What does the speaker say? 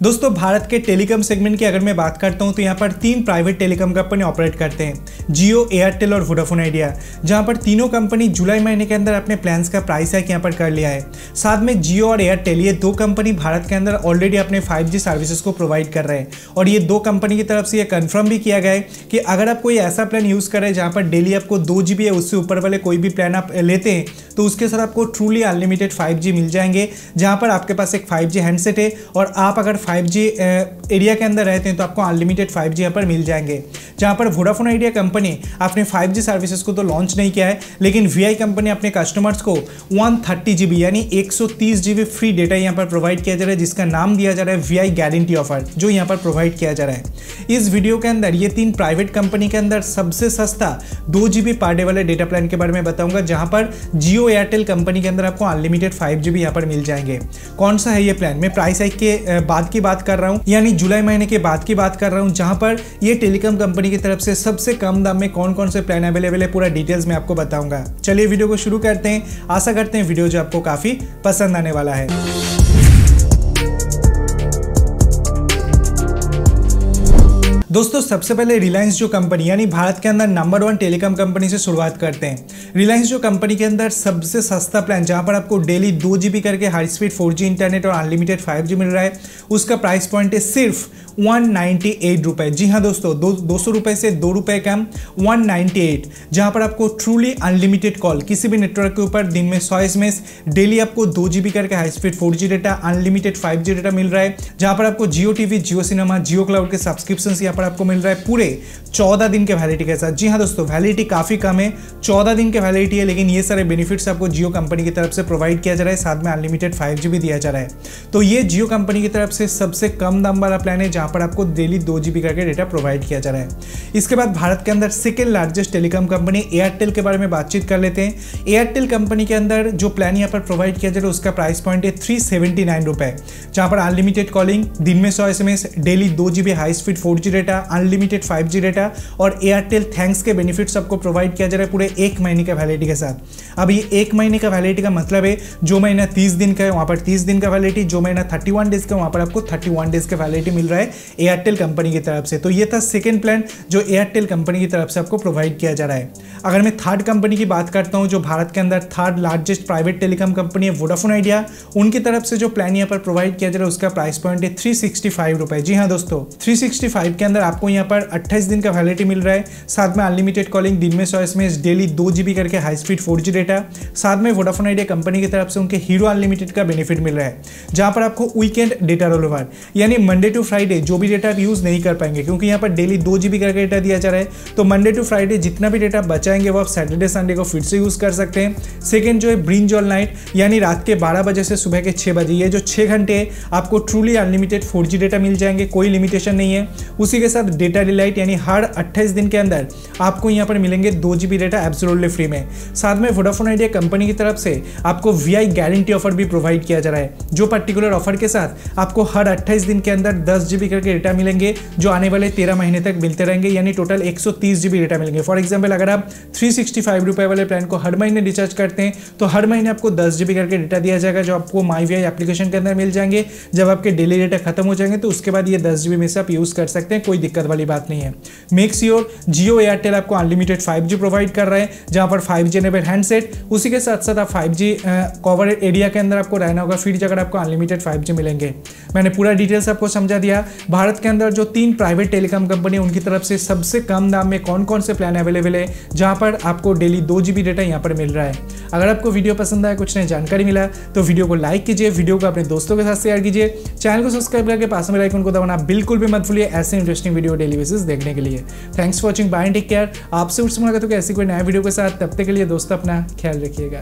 दोस्तों, भारत के telecom segment की अगर मैं बात करता हूँ तो यहाँ पर तीन प्राइवेट टेलीकॉम कंपनी ऑपरेट करते हैं, जियो, एयरटेल और वोडाफोन आइडिया, जहाँ पर तीनों कंपनी जुलाई महीने के अंदर अपने प्लान्स का प्राइस हैक यहाँ पर कर लिया है। साथ में जियो और एयरटेल, ये दो कंपनी भारत के अंदर ऑलरेडी अपने फाइव सर्विसेज़ को प्रोवाइड कर रहे हैं। और ये दो कंपनी की तरफ़ से ये कन्फर्म भी किया गया है कि अगर आप कोई ऐसा प्लान यूज़ करें जहाँ पर डेली आपको दो जी है उससे ऊपर वाले कोई भी प्लान आप लेते हैं तो उसके साथ आपको ट्रूली अनलिमिटेड फाइव मिल जाएँगे, जहाँ पर आपके पास एक फाइव हैंडसेट है और आप अगर फाइव एरिया के अंदर रहते हैं तो आपको अनलिमिटेड फाइव जी यहाँ पर मिल जाएँगे। जहाँ पर वोडाफोन आइडिया कंपनी अपने फाइव सर्विसेज़ को तो लॉन्च नहीं किया है, लेकिन VI कंपनी अपने कस्टमर्स को वन थर्टी यानी एक सौ फ्री डेटा यहाँ पर प्रोवाइड किया जा रहा है, जिसका नाम दिया जा रहा है VI गारंटी ऑफ़र जो यहाँ पर प्रोवाइड किया जा रहा है। इस वीडियो के अंदर, ये तीन प्राइवेट कंपनी के अंदर सबसे सस्ता दो जी पर डे वाले डेटा प्लान के बारे में बताऊँगा, जहाँ पर जियो एयरटेल कंपनी के अंदर आपको अनलिमिटेड फाइव जी यहाँ पर मिल जाएँगे। कौन सा है ये प्लान मैं प्राइस हाइक के बाद की बात कर रहा हूँ, यानी जुलाई महीने के बाद की बात कर रहा हूँ, जहाँ पर ये टेलीकॉम कंपनी की तरफ़ से सबसे कम दाम में कौन कौन से प्लान अवेलेबल है, पूरा डिटेल्स में आपको बताऊँगा। चलिए वीडियो को शुरू करते हैं। आशा करते हैं वीडियो जो आपको काफ़ी पसंद आने वाला है। दोस्तों सबसे पहले रिलायंस जो कंपनी यानी भारत के अंदर नंबर वन टेलीकॉम कंपनी से शुरुआत करते हैं। रिलायंस जो कंपनी के अंदर सबसे सस्ता प्लान जहाँ पर आपको डेली दो जी करके हाई स्पीड फोर इंटरनेट और अनलिमिटेड फाइव मिल रहा है, उसका प्राइस पॉइंट है सिर्फ़ वन नाइन्टी एट रुपए। जी हाँ दोस्तों, दो सौ रुपए से दो रुपए कम वन नाइन्टी एट जहाँ पर आपको ट्रूली अनलिमिटेड कॉल किसी भी नेटवर्क के ऊपर दिन में सौ एस डेली आपको दो जी करके high speed four G data unlimited five G data मिल रहा है। जहाँ पर आपको Jio TV Jio cinema Jio cloud के सब्सक्रिप्शन यहाँ पर आपको मिल रहा है पूरे चौदह दिन के वैलिडिटी के साथ। जी हाँ दोस्तों वैलिडिटी काफ़ी कम है। चौदह दिन के वैलिडिटी है, लेकिन ये सारे बेनिफिट्स आपको जियो कंपनी की तरफ़ से प्रोवाइड किया जा रहा है। साथ में अनलिमिटेड फाइव जी दिया जा रहा है। तो ये जियो कंपनी की तरफ़ से सबसे कम दाम वाला प्लान है, जहाँ पर आपको डेली दो जी करके डेटा प्रोवाइड किया जा रहा है। इसके बाद भारत के अंदर second largest telecom company Airtel के बारे में बातचीत कर लेते हैं। एयरटेल कंपनी के अंदर जो प्लान यहाँ पर प्रोवाइड किया जा रहा है, उसका प्राइस पॉइंट है थ्री सेवेंटी पर अनलिमिटेड कॉलिंग दिन में सौ एस डेली दो high speed four G data unlimited five G data और एयरटेल थैंक्स के बेनिफिट्स आपको प्रोवाइड किया जा रहा है पूरे एक महीने का वैलिडिटी के साथ। अब ये एक महीने का वैलिडिटी का मतलब है, जो महीना तीस दिन का है, वहाँ पर तीस दिन का वैलिडिटी जो महीना थर्टी वन डेज़ का वहाँ पर आपको थर्टी वन डेज़ का वैलिडिटी मिल रहा है एयरटेल कंपनी की तरफ़ से। तो ये था सेकेंड प्लान जो एयरटेल कंपनी की तरफ़ से आपको प्रोवाइड किया जा रहा है। अगर मैं थर्ड कंपनी की बात करता हूँ, जो भारत के अंदर third largest private telecom company है वोडाफोन आइडिया उनकी तरफ़ से जो प्लान यहाँ पर प्रोवाइड किया जा रहा है, उसका प्राइस पॉइंट है थ्री सिक्सटी फाइव रुपए। जी हाँ दोस्तों थ्री सिक्सटी फाइव के अंदर आपको यहाँ पर अट्ठाईस दिन का वैलिडिटी मिल रहा है। साथ में अनलिमिटेड कॉलिंग दिन में सौ एस डेली दो जीबी करके high speed four G data साथ में वोडाफोन आइडिया कंपनी की तरफ़ से उनके हीरो अनलिमिटेड का बेनिफिट मिल रहा है, जहाँ पर आपको वीकेंड डेटा रोल ओवर यानी मंडे टू फ्राइडे जो भी डेटा आप यूज़ नहीं कर पाएँगे, क्योंकि यहाँ पर डेली दो जीबी करके डेटा दिया जा रहा है। तो मंडे टू फ्राइडे जितना भी डेटा बचाएँगे वो आप सैटरडे संडे को फिर से यूज़ कर सकते हैं। सेकेंड जो है ब्रिंज ऑल नाइट यानी रात के बारह बजे से सुबह के छह बजे, ये जो छह घंटे आपको ट्रूली अनलिमिटेड फोर डेटा मिल जाएँगे, कोई लिमिटेशन नहीं है। उसी के साथ डेटा डिलाइट यानी हर अट्ठाईस दिन के अंदर आपको यहाँ पर मिलेंगे दो जीबी डेटा एब्सोल्युटली फ्री में। साथ में वोडाफोन आइडिया कंपनी की तरफ़ से आपको वीआई गारंटी ऑफ़र भी प्रोवाइड किया जा रहा है। जो पर्टिकुलर ऑफ़र के साथ आपको हर 28 दिन के अंदर दस जीबी करके डेटा मिलेंगे, जो आने वाले तेरह महीने तक मिलते रहेंगे, यानी टोटल एक सौ डेटा मिलेंगे। फॉर एग्ज़ाम्पल अगर आप थ्री सिक्सटी वाले प्लान को हर महीने रिचार्ज करते हैं तो हर महीने आपको दस जीबी करके डेटा दिया जाएगा, जो आपको माई वी एप्लीकेशन के अंदर मिल जाएँगे। जब आपके डेली डेटा खत्म हो जाएँगे तो उसके बाद ये दस जीबी में से आप यूज़ कर सकते हैं, कोई दिक्कत वाली बात नहीं है। मेक श्योर जियो एयरटेल आपको अनलिमिटेड 5G प्रोवाइड कर रहे हैं, जहाँ पर 5G एनेबल हैंडसेट उसी के साथ साथ आप 5G कवर एरिया के अंदर आपको रहना होगा फिर जगह आपको अनलिमिटेड 5G मिलेंगे। मैंने पूरा डिटेल्स आपको समझा दिया। भारत के अंदर जो तीन प्राइवेट टेलीकॉम कंपनी उनकी तरफ़ से सबसे कम दाम में कौन कौन से प्लान अवेलेबल है, जहाँ पर आपको डेली दो जी डेटा यहाँ पर मिल रहा है। अगर आपको वीडियो पसंद आया, कुछ नई जानकारी मिला तो वीडियो को लाइक कीजिए, वीडियो को अपने दोस्तों के साथ शेयर कीजिए। चैनल को सब्सक्राइब करके पास में लाइक उनको दबाना बिल्कुल भी मत भूलिए ऐसे इंटरेस्टिंग वीडियो डेली बेसिस देखने के लिए। Thanks for watching bye take care आपसे उठ मुलाकात होगी ऐसी कोई नया वीडियो के साथ। तब तक के लिए दोस्तों अपना ख्याल रखिएगा।